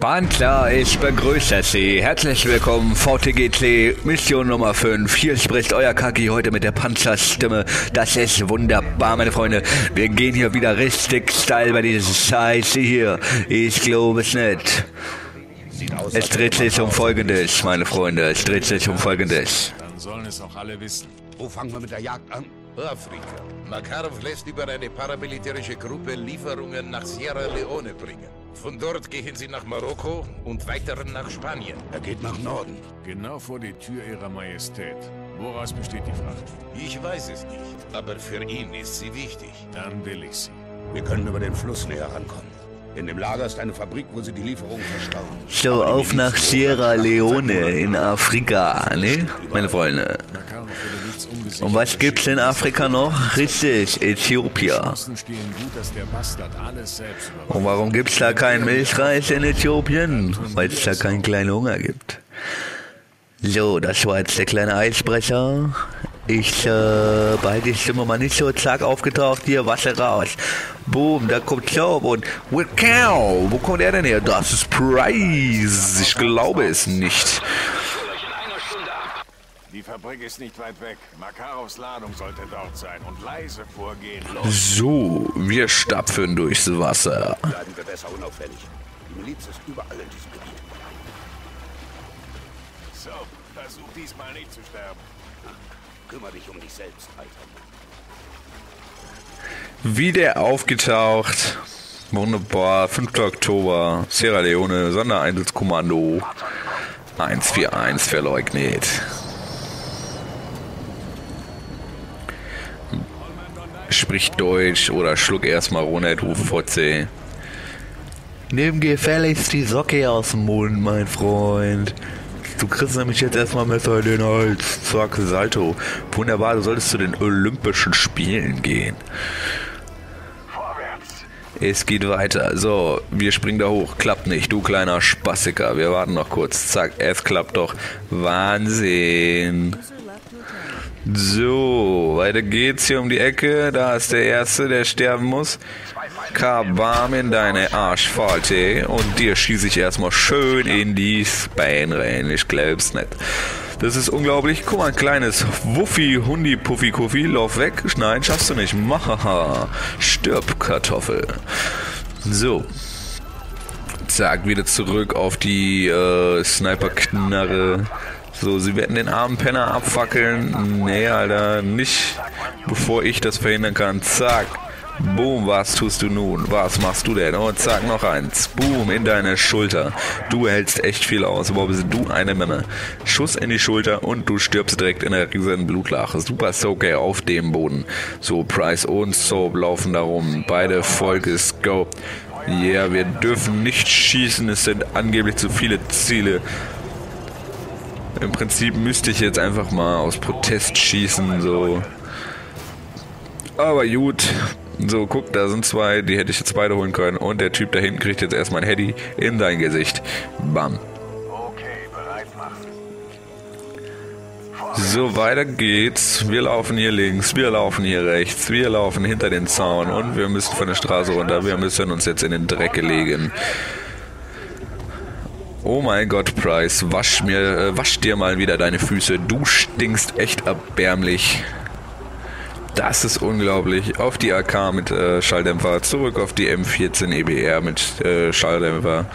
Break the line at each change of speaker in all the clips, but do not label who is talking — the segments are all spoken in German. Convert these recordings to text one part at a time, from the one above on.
Bahnklar, ich begrüße Sie. Herzlich willkommen, VTGT, Mission Nummer 5. Hier spricht euer Kaki heute mit der Panzerstimme. Das ist wunderbar, meine Freunde. Wir gehen hier wieder richtig steil bei dieser Scheiße hier. Ich glaube es nicht. Es dreht sich um Folgendes, meine Freunde. Es dreht sich um Folgendes.
Dann sollen es auch alle wissen.
Wo fangen wir mit der Jagd an?
Afrika. Makarov lässt über eine paramilitärische Gruppe Lieferungen nach Sierra Leone bringen. Von dort gehen sie nach Marokko und weiteren nach Spanien.
Er geht nach Norden.
Genau vor die Tür ihrer Majestät. Woraus besteht die Fracht?
Ich weiß es nicht, aber für ihn ist sie wichtig.
Dann will ich sie.
Wir können über den Fluss näher rankommen. In dem Lager ist eine Fabrik, wo sie die Lieferung verstauen.
So, auf nach Sierra Leone in Afrika, ne? Meine Freunde. Und was gibt's in Afrika noch? Richtig, Äthiopien. Und warum gibt's da keinen Milchreis in Äthiopien? Weil es da keinen kleinen Hunger gibt. So, das war jetzt der kleine Eisbrecher. Ich äh, die Stimme mal nicht so zack aufgetaucht. Hier, Wasser raus. Boom, da kommt Soap und Wow, wo kommt er denn her? Das ist Price. Ich glaube es nicht.
Die Fabrik ist nicht weit weg. Makarovs Ladung sollte dort sein. Und leise vorgehen. Los.
So, wir stapfen durchs Wasser.
Bleiben wir besser unauffällig. Die Miliz ist überall in diesem Gebiet.
So, versuch diesmal nicht zu sterben.
Kümmer dich um dich selbst, Alter.
Wieder aufgetaucht. Wunderbar. 5. Oktober. Sierra Leone. Sondereinsatzkommando. 141 verleugnet. Sprich Deutsch oder schluck erstmal runter, du Fotze. Nimm gefälligst die Socke aus dem Mund, mein Freund. Du kriegst nämlich jetzt erstmal Messer in den Hals. Zack, Salto. Wunderbar, du solltest zu den Olympischen Spielen gehen. Es geht weiter. So, wir springen da hoch. Klappt nicht, du kleiner Spassiker. Wir warten noch kurz. Zack, es klappt doch. Wahnsinn. So, weiter geht's hier um die Ecke. Da ist der Erste, der sterben muss. Kabam in deine Arschfalte. Und dir schieße ich erstmal schön in die Bein rein. Ich glaub's nicht. Das ist unglaublich. Guck mal, ein kleines Wuffi, Hundi, Puffi, Kuffi. Lauf weg. Nein, schaffst du nicht. Mahaha. Stirb, Kartoffel. So. Zack, wieder zurück auf die äh, Sniper-Knarre. So, sie werden den armen Penner abfackeln. Nee, Alter, nicht bevor ich das verhindern kann. Zack. Boom, was tust du nun? Was machst du denn? Und zack, noch eins. Boom, in deine Schulter. Du hältst echt viel aus. Aber bist du eine Memme. Schuss in die Schulter und du stirbst direkt in der riesen Blutlache. Super Soaker auf dem Boden. So, Price und Soap laufen darum. Beide Volkes Go. Yeah, wir dürfen nicht schießen. Es sind angeblich zu viele Ziele. Im Prinzip müsste ich jetzt einfach mal aus Protest schießen, so. Aber gut. So, guck, da sind zwei, die hätte ich jetzt beide holen können. Und der Typ da hinten kriegt jetzt erstmal ein Heady in dein Gesicht. Bam. So, weiter geht's. Wir laufen hier links, wir laufen hier rechts, wir laufen hinter den Zaun und wir müssen von der Straße runter. Wir müssen uns jetzt in den Dreck legen. Oh mein Gott, Price, wasch mir, äh, wasch dir mal wieder deine Füße. Du stinkst echt erbärmlich. Das ist unglaublich. Auf die AK mit äh, Schalldämpfer, zurück auf die M14 EBR mit äh, Schalldämpfer.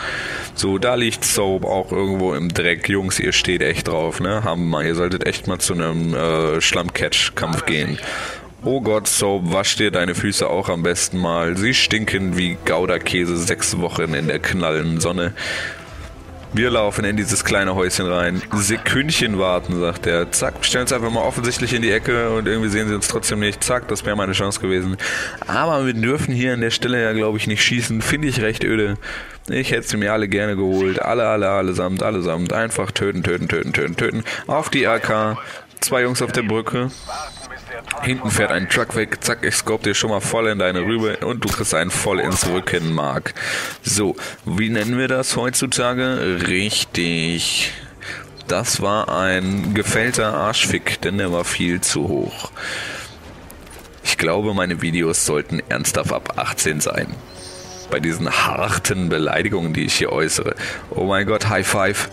So, da liegt Soap auch irgendwo im Dreck. Jungs, ihr steht echt drauf, ne? Hammer. Ihr solltet echt mal zu einem äh, Schlammcatch-Kampf gehen. Oh Gott, Soap, wasch dir deine Füße auch am besten mal. Sie stinken wie Gouda-Käse sechs Wochen in der knallen Sonne. Wir laufen in dieses kleine Häuschen rein. Sekündchen warten, sagt er. Zack, stellen uns einfach mal offensichtlich in die Ecke und irgendwie sehen sie uns trotzdem nicht. Zack, das wäre meine Chance gewesen. Aber wir dürfen hier an der Stelle ja, glaube ich, nicht schießen. Finde ich recht öde. Ich hätte sie mir alle gerne geholt. Alle, alle, allesamt, allesamt. Einfach töten, töten, töten, töten, töten. Auf die AK. Zwei Jungs auf der Brücke. Hinten fährt ein Truck weg, zack, ich scope dir schon mal voll in deine Rübe und du kriegst einen voll ins Rückenmark. So, wie nennen wir das heutzutage? Richtig. Das war ein gefällter Arschfick, denn der war viel zu hoch. Ich glaube, meine Videos sollten ernsthaft ab 18 sein. bei diesen harten Beleidigungen, die ich hier äußere. Oh mein Gott, High Five.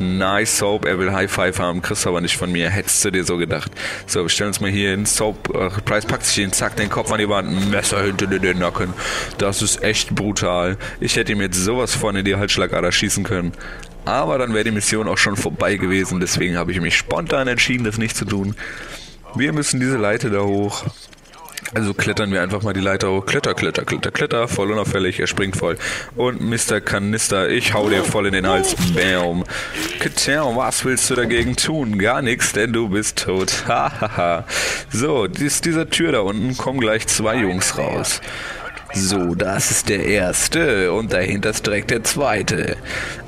Nice Soap, er will High Five haben, kriegst aber nicht von mir. Hättest du dir so gedacht. So, wir stellen uns mal hier hin. Soap, äh, Price packt sich hin, zack, den Kopf an die Wand, Messer hinter den Nacken. Das ist echt brutal. Ich hätte ihm jetzt sowas von in die Halsschlagader schießen können. Aber dann wäre die Mission auch schon vorbei gewesen. Deswegen habe ich mich spontan entschieden, das nicht zu tun. Wir müssen diese Leiter da hoch. Also klettern wir einfach mal die Leiter hoch. Kletter, kletter, kletter, kletter. Voll unauffällig. Er springt voll. Und Mr. Kanister, ich hau dir voll in den Hals. Bam. Ketern, was willst du dagegen tun? Gar nichts, denn du bist tot. Hahaha. so, dies, dieser Tür da unten kommen gleich zwei Jungs raus. So, das ist der erste und dahinter ist direkt der zweite.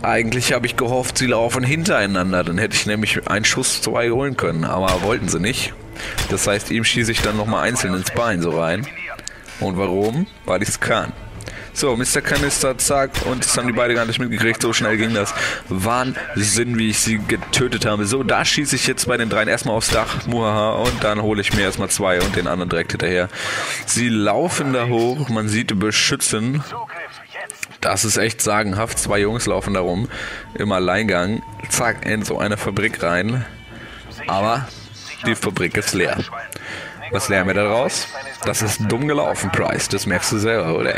Eigentlich habe ich gehofft, sie laufen hintereinander, dann hätte ich nämlich einen Schuss zwei holen können, aber wollten sie nicht. Das heißt, ihm schieße ich dann nochmal einzeln ins Bein so rein. Und warum? Weil ich es kann. So, Mr. Kanister, zack, und das haben die beide gar nicht mitgekriegt, so schnell ging das. Wahnsinn, wie ich sie getötet habe. So, da schieße ich jetzt bei den dreien erstmal aufs Dach, muhaha, und dann hole ich mir erstmal zwei und den anderen direkt hinterher. Sie laufen da hoch, man sieht Beschützen. Das ist echt sagenhaft, zwei Jungs laufen da rum, im Alleingang, zack, in so eine Fabrik rein. Aber die Fabrik ist leer. Was lernen wir daraus? Das ist dumm gelaufen, Price. Das merkst du selber, oder?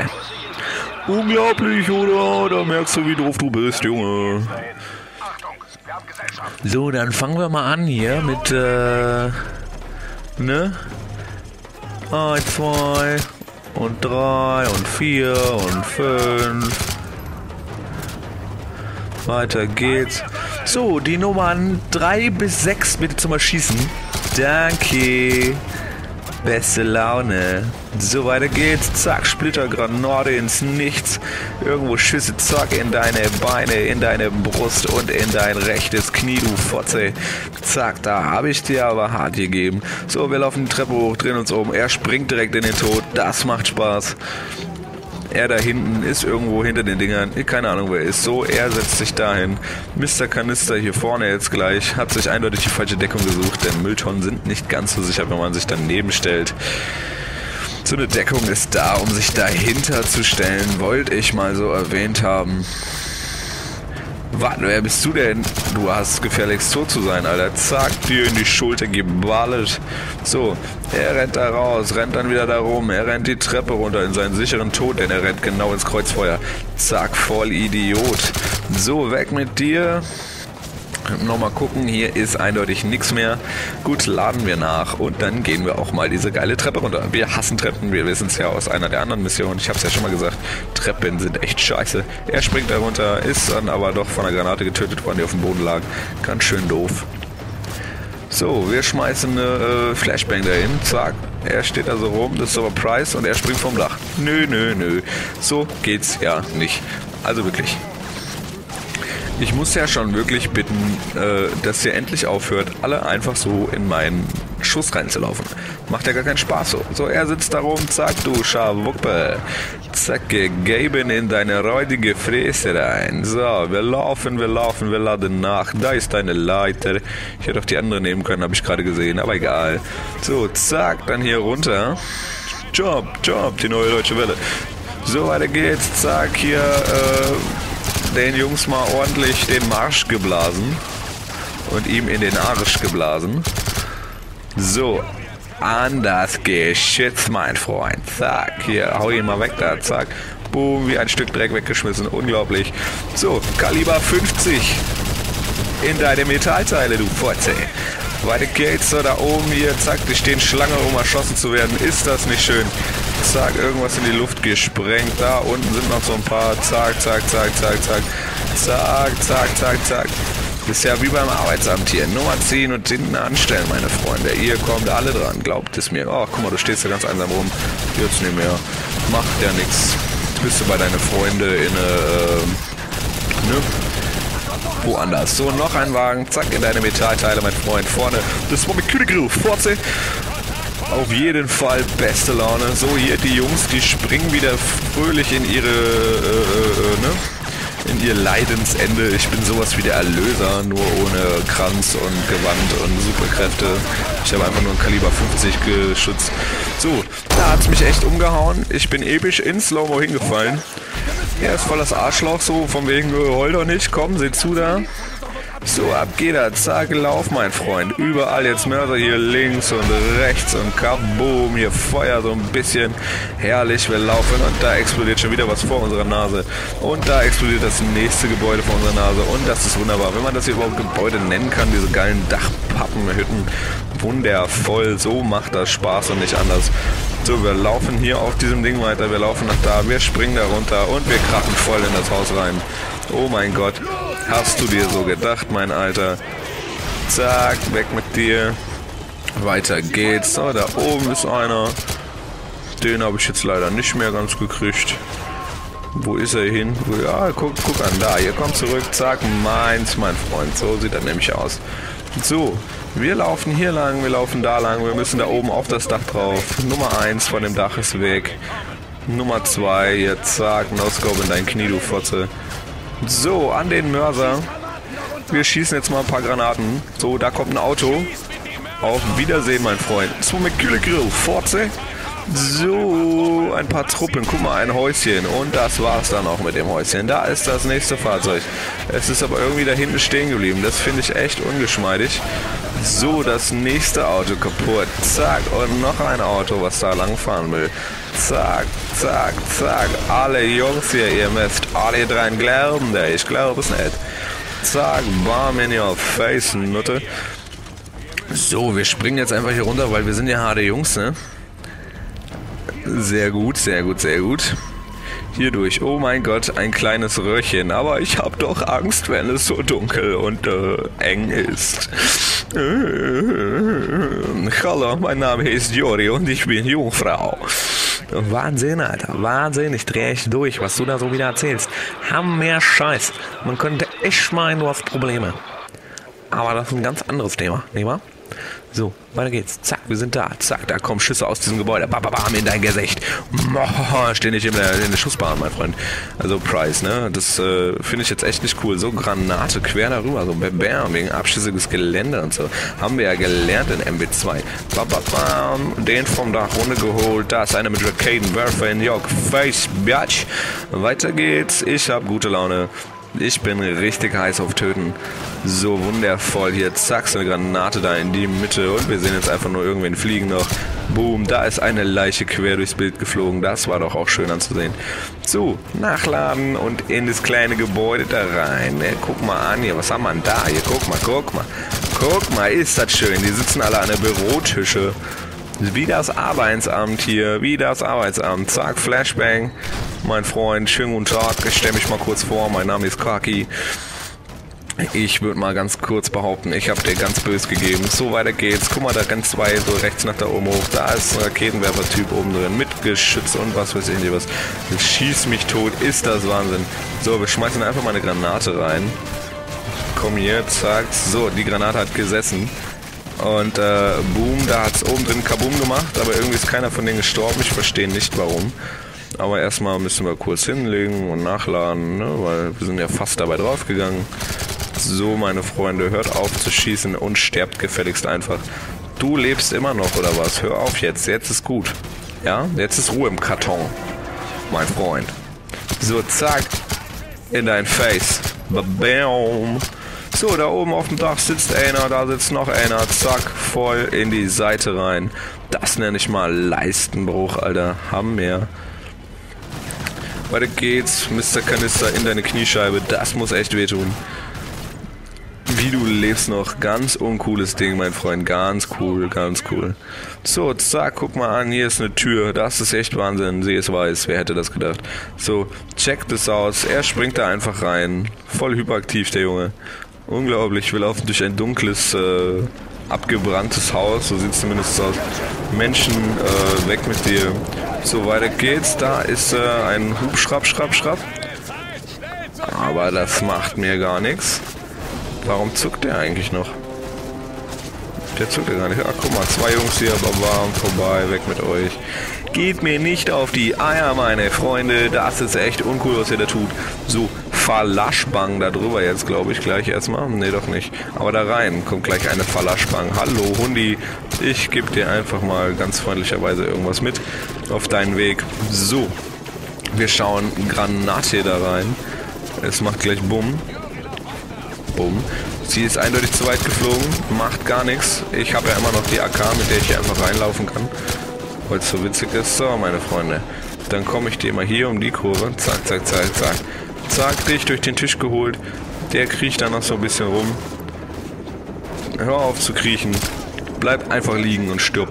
Unglaublich, oder? Da merkst du, wie doof du bist, Junge. So, dann fangen wir mal an hier mit, äh, ne? Eins, zwei und drei und vier und fünf. Weiter geht's. So, die Nummern drei bis sechs bitte zum Erschießen. Danke. Beste Laune. So weiter geht's. Zack, Splittergranate ins Nichts. Irgendwo Schüsse, zack, in deine Beine, in deine Brust und in dein rechtes Knie, du Fotze. Zack, da habe ich dir aber hart gegeben. So, wir laufen die Treppe hoch, drehen uns um. Er springt direkt in den Tod. Das macht Spaß. Er da hinten ist irgendwo hinter den Dingern. Keine Ahnung, wer er ist. So, er setzt sich dahin. Mr. Kanister hier vorne jetzt gleich. Hat sich eindeutig die falsche Deckung gesucht, denn Mülltonnen sind nicht ganz so sicher, wenn man sich daneben stellt. So eine Deckung ist da, um sich dahinter zu stellen, wollte ich mal so erwähnt haben. Warte, wer bist du denn? Du hast gefährlichst tot zu sein, Alter. Zack, dir in die Schulter geballet. So, er rennt da raus, rennt dann wieder da rum. Er rennt die Treppe runter in seinen sicheren Tod, denn er rennt genau ins Kreuzfeuer. Zack, voll Idiot. So, weg mit dir. Nochmal gucken, hier ist eindeutig nichts mehr. Gut, laden wir nach und dann gehen wir auch mal diese geile Treppe runter. Wir hassen Treppen, wir wissen es ja aus einer der anderen Missionen. Ich habe es ja schon mal gesagt, Treppen sind echt scheiße. Er springt da runter, ist dann aber doch von einer Granate getötet worden, die auf dem Boden lag. Ganz schön doof. So, wir schmeißen eine äh, Flashbang dahin. Zack. Er steht da so rum, das ist aber Price und er springt vom Dach. Nö, nö, nö. So geht's ja nicht. Also wirklich. Ich muss ja schon wirklich bitten, äh, dass ihr endlich aufhört, alle einfach so in meinen Schuss reinzulaufen. Macht ja gar keinen Spaß so. So, er sitzt da rum, zack, du Schawuppe. Zack, geben in deine räudige Fräse rein. So, wir laufen, wir laufen, wir laden nach. Da ist deine Leiter. Ich hätte auch die andere nehmen können, habe ich gerade gesehen, aber egal. So, zack, dann hier runter. Job, Job, die neue deutsche Welle. So, weiter geht's. Zack, hier, äh, den Jungs mal ordentlich den Marsch geblasen und ihm in den Arsch geblasen. So, an das Geschütz, mein Freund. Zack, hier, hau ihn mal weg da, zack. Boom, wie ein Stück Dreck weggeschmissen. Unglaublich. So, Kaliber 50 in deine Metallteile, du Fotze. Weiter geht's so da oben hier, zack, die stehen Schlange, um erschossen zu werden. Ist das nicht schön? Zack, irgendwas in die Luft gesprengt. Da unten sind noch so ein paar. Zack, zack, zack, zack, zack. Zack, zack, zack, zack. Ist ja wie beim Arbeitsamt hier. Nummer ziehen und hinten anstellen, meine Freunde. Ihr kommt alle dran, glaubt es mir. Oh, guck mal, du stehst da ganz einsam rum. Jetzt nicht mehr. Macht ja nichts. Bist du bei deinen Freunde in äh, ne? Woanders. So, noch ein Wagen. Zack, in deine Metallteile, mein Freund. Vorne. Das war mit Kühlegrill. Forze. Auf jeden Fall beste Laune. So, hier die Jungs, die springen wieder fröhlich in ihre, äh, äh, ne? in ihr Leidensende. Ich bin sowas wie der Erlöser, nur ohne Kranz und Gewand und Superkräfte. Ich habe einfach nur ein Kaliber 50 geschützt. So, da hat es mich echt umgehauen. Ich bin episch in Slow-Mo hingefallen. Er ist voll das Arschloch, so von wegen, äh, heul doch nicht, komm, seh zu da. So, ab geht er. Zack, lauf, mein Freund. Überall jetzt Mörser hier links und rechts und kaboom. Hier Feuer so ein bisschen. Herrlich, wir laufen und da explodiert schon wieder was vor unserer Nase. Und da explodiert das nächste Gebäude vor unserer Nase. Und das ist wunderbar. Wenn man das hier überhaupt Gebäude nennen kann, diese geilen Dachpappenhütten. Wundervoll. So macht das Spaß und nicht anders. So, wir laufen hier auf diesem Ding weiter. Wir laufen nach da. Wir springen da runter und wir krachen voll in das Haus rein. Oh mein Gott. Hast du dir so gedacht, mein Alter? Zack, weg mit dir. Weiter geht's. So, da oben ist einer. Den habe ich jetzt leider nicht mehr ganz gekriegt. Wo ist er hin? Ja, guck, guck an, da. Hier kommt zurück. Zack, meins, mein Freund. So sieht er nämlich aus. So, wir laufen hier lang, wir laufen da lang. Wir müssen da oben auf das Dach drauf. Nummer 1 von dem Dach ist weg. Nummer 2, jetzt zack, No-Scope in dein Knie, du Fotze. So, an den Mörser. Wir schießen jetzt mal ein paar Granaten. So, da kommt ein Auto. Auf Wiedersehen, mein Freund. So mit Grill, Forze. So, ein paar Truppen. Guck mal, ein Häuschen. Und das war's dann auch mit dem Häuschen. Da ist das nächste Fahrzeug. Es ist aber irgendwie da hinten stehen geblieben. Das finde ich echt ungeschmeidig. So, das nächste Auto kaputt. Zack, und noch ein Auto, was da lang fahren will. Zack, zack, zack. Alle Jungs hier, ihr müsst alle dran glauben, der ich glaube es nicht. Zack, bam in your face, Nutte. So, wir springen jetzt einfach hier runter, weil wir sind ja harte Jungs, ne? Sehr gut, sehr gut, sehr gut. Hier durch. Oh mein Gott, ein kleines Röhrchen. Aber ich habe doch Angst, wenn es so dunkel und äh, eng ist. Hallo, mein Name ist Jori und ich bin Jungfrau. Wahnsinn, Alter. Wahnsinn. Ich drehe echt durch, was du da so wieder erzählst. Hammer Scheiß. Man könnte echt meinen, du hast Probleme. Aber das ist ein ganz anderes Thema, nicht wahr? So, weiter geht's. Zack, wir sind da. Zack, da kommen Schüsse aus diesem Gebäude. Bam, bam, bam, in dein Gesicht. Steh nicht in der, in der Schussbahn, mein Freund. Also Price, ne? Das äh, finde ich jetzt echt nicht cool. So Granate quer darüber. So bam, wegen abschüssiges Gelände und so. Haben wir ja gelernt in MB2. Bam, bam, bam. Den vom Dach runtergeholt. Da ist einer mit Racaden Werfer in York. Face, Biatch. Weiter geht's. Ich hab gute Laune. Ich bin richtig heiß auf Töten. So wundervoll. Hier, zack, so eine Granate da in die Mitte. Und wir sehen jetzt einfach nur irgendwen fliegen noch. Boom, da ist eine Leiche quer durchs Bild geflogen. Das war doch auch schön anzusehen. So, nachladen und in das kleine Gebäude da rein. Ne, guck mal an hier, was haben wir denn da? Hier, guck mal, guck mal. Guck mal, ist das schön. Die sitzen alle an der Bürotische. Wie das Arbeitsamt hier, wie das Arbeitsamt. Zack, Flashbang mein Freund. Schönen guten Tag. Ich stelle mich mal kurz vor. Mein Name ist Kaki. Ich würde mal ganz kurz behaupten, ich habe dir ganz böse gegeben. So, weiter geht's. Guck mal, da ganz zwei so rechts nach da oben hoch. Da ist ein Raketenwerfer-Typ oben drin mit Geschütz und was weiß ich nicht was. Schieß mich tot, ist das Wahnsinn. So, wir schmeißen einfach mal eine Granate rein. Komm hier, zack. So, die Granate hat gesessen. Und äh, boom, da hat es oben drin Kaboom gemacht, aber irgendwie ist keiner von denen gestorben. Ich verstehe nicht warum. Aber erstmal müssen wir kurz hinlegen und nachladen, ne? weil wir sind ja fast dabei draufgegangen. So, meine Freunde, hört auf zu schießen und sterbt gefälligst einfach. Du lebst immer noch, oder was? Hör auf jetzt, jetzt ist gut. Ja, jetzt ist Ruhe im Karton, mein Freund. So, zack, in dein Face. Bam. So, da oben auf dem Dach sitzt einer, da sitzt noch einer. Zack, voll in die Seite rein. Das nenne ich mal Leistenbruch, Alter. Haben wir. Weiter geht's. Mr. Kanister in deine Kniescheibe. Das muss echt wehtun. Wie du lebst noch. Ganz uncooles Ding, mein Freund. Ganz cool, ganz cool. So, zack, guck mal an. Hier ist eine Tür. Das ist echt Wahnsinn. Sie ist weiß. Wer hätte das gedacht? So, check das aus. Er springt da einfach rein. Voll hyperaktiv, der Junge. Unglaublich. Wir laufen durch ein dunkles, äh, abgebranntes Haus. So sieht es zumindest aus. Menschen, äh, weg mit dir. So, weiter geht's. Da ist äh, ein Hubschrapp, schrapp, schrapp. Aber das macht mir gar nichts. Warum zuckt der eigentlich noch? Der zuckt ja gar nicht. Ach, guck mal, zwei Jungs hier, warm vorbei, weg mit euch. Geht mir nicht auf die Eier, meine Freunde. Das ist echt uncool, was ihr da tut. So, Falaschbang da drüber jetzt, glaube ich, gleich erstmal. Ne, doch nicht. Aber da rein kommt gleich eine Falaschbang. Hallo, Hundi. Ich gebe dir einfach mal ganz freundlicherweise irgendwas mit auf deinen Weg. So. Wir schauen Granate da rein. Es macht gleich Bumm. Bumm. Sie ist eindeutig zu weit geflogen, macht gar nichts. Ich habe ja immer noch die AK, mit der ich hier einfach reinlaufen kann. Weil es so witzig ist. So, meine Freunde. Dann komme ich dir mal hier um die Kurve. Zack, zack, zack, zack. Zack, dich durch den Tisch geholt. Der kriecht dann noch so ein bisschen rum. Hör auf zu kriechen. Bleib einfach liegen und stirb.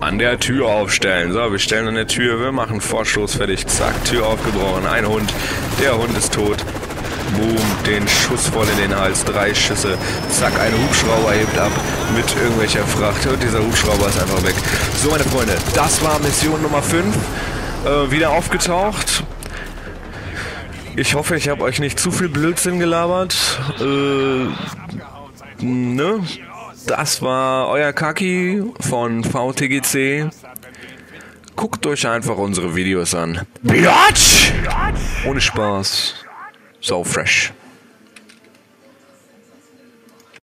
An der Tür aufstellen. So, wir stellen an der Tür. Wir machen Vorstoß fertig. Zack, Tür aufgebrochen. Ein Hund. Der Hund ist tot. Boom, den Schuss voll in den Hals. Drei Schüsse. Zack, ein Hubschrauber hebt ab mit irgendwelcher Fracht. Und dieser Hubschrauber ist einfach weg. So, meine Freunde, das war Mission Nummer 5. Äh, wieder aufgetaucht. Ich hoffe, ich habe euch nicht zu viel Blödsinn gelabert. Äh, ne? Das war euer Kaki von VTGC. Guckt euch einfach unsere Videos an. Biatch! Ohne Spaß. So fresh.